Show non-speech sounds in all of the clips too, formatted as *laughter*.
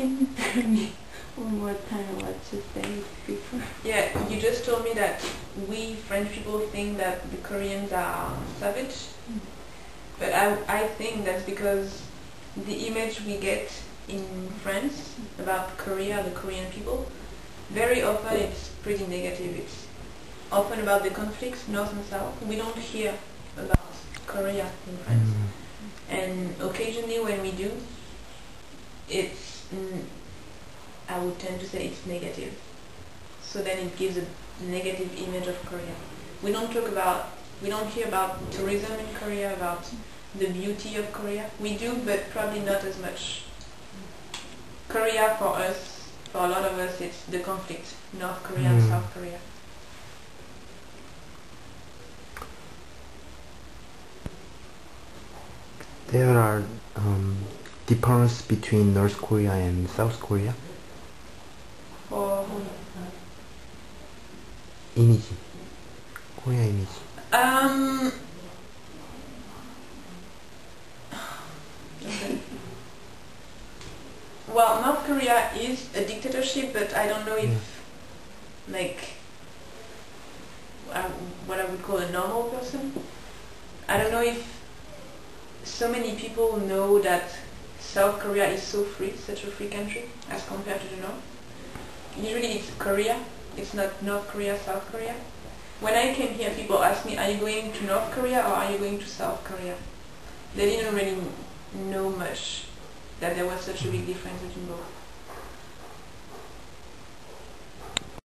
Can you tell me one more time what you said before? Yeah, you just told me that we French people think that the Koreans are savage, Mm. but I, I think that's because the image we get in France about Korea, the Korean people, very often it's pretty negative. It's often about the conflicts, north and south. We don't hear about Korea in France. And occasionally when we do, it's, mm, I would tend to say it's negative. So then it gives a negative image of Korea. We don't talk about, we don't hear about tourism in Korea, about the beauty of Korea. We do, but probably not as much. Korea for us, for a lot of us, it's the conflict, North Korea and Mm. South Korea. There are um, difference between North Korea and South Korea. For 이미지. Korea 이미지. Um. okay. Well, North Korea is a dictatorship, but I don't know if, like, uh, what I would call a normal person. I don't know if so many people know that South Korea is so free, such a free country, as compared to the North. Usually it's Korea, it's not North Korea, South Korea. When I came here, people asked me, are you going to North Korea or are you going to South Korea? They didn't really know much that there was such a big difference between both.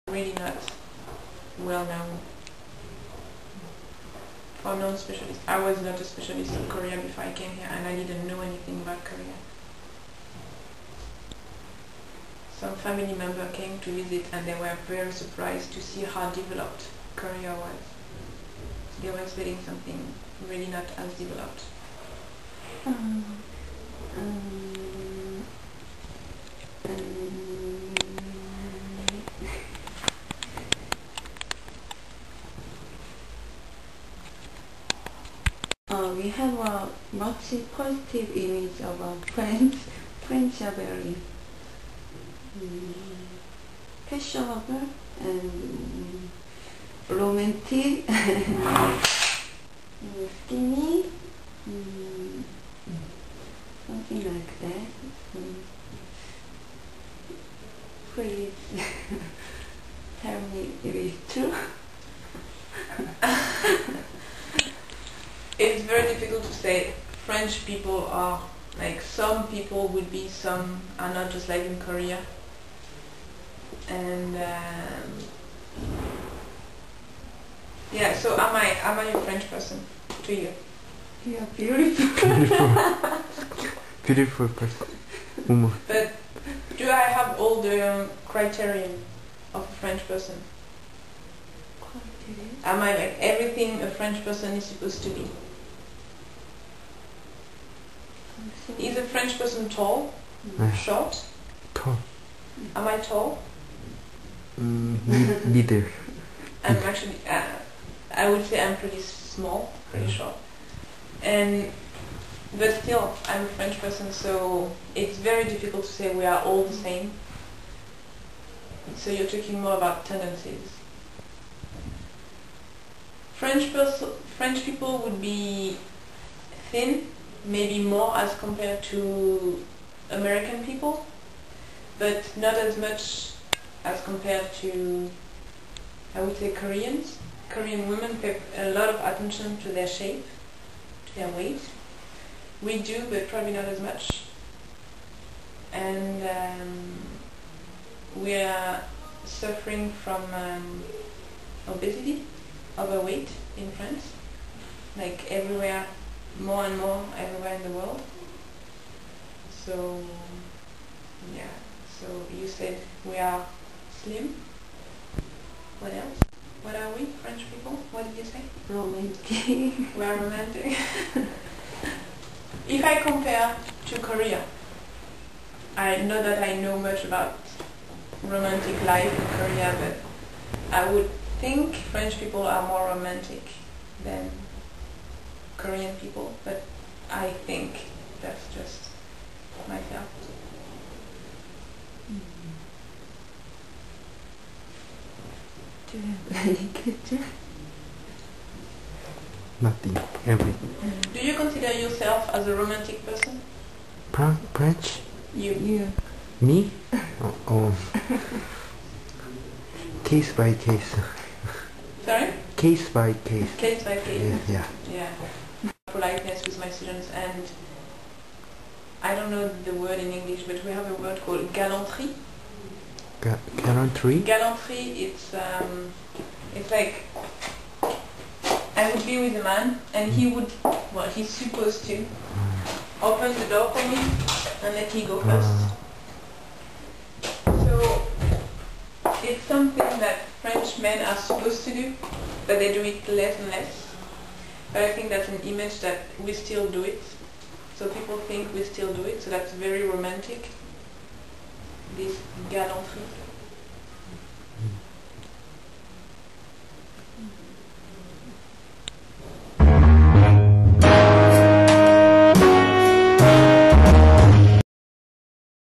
Really not well known. For non-specialists. I was not a specialist in Korea before I came here and I didn't know anything about Korea. Some family member came to visit and they were very surprised to see how developed Korea was. They were expecting something really not as developed. Um, we have a much positive image about *laughs* French. friends are very um, fashionable and romantic, and skinny. Mm, something like that. Mm. Please tell me if it's true. It's very difficult to say. French people are like some people would be, some are not just like in Korea. And um, yeah, so am I am I a French person to you? Yeah, beautiful. *laughs* Beautiful. Beautiful person. Woman. But do I have all the criterion of a French person? Am I like everything a French person is supposed to be? Is a French person tall, 네. short? tall. Am I tall? 음, 미- *laughs* I'm actually, uh, I would say I'm pretty small, pretty short. And, but still, I'm a French person, so it's very difficult to say we are all the same. So you're talking more about tendencies. French, pers- French people would be thin, maybe more as compared to American people, but not as much as compared to I would say Koreans. Korean women pay a lot of attention to their shape, to their weight. We do, but probably not as much. And um, we are suffering from um, obesity, overweight in France, like everywhere, more and more everywhere in the world. So, yeah. So you said we are slim. What else? What are we, French people? What did you say? romantic. *laughs* We are romantic. if I compare to Korea, I know that I know much about romantic life in Korea, but I would think French people are more romantic than Korean people, but I think that's just myself. *laughs* Nothing, everything. Do you consider yourself as a romantic person? Pra? You. you. Me? oh, oh. case by case. Sorry? Case by case. Case by case. Yeah. Yeah. yeah. Politeness with my students and I don't know the word in English, but we have a word called galanterie. Ga- gallantry? Galanterie, it's um, it's like I would be with a man and he would, well, he's supposed to open the door for me and let me go first. Uh, So it's something that French men are supposed to do, but they do it less and less. But I think that's an image that we still do it. So people think we still do it, so that's very romantic. This galanterie.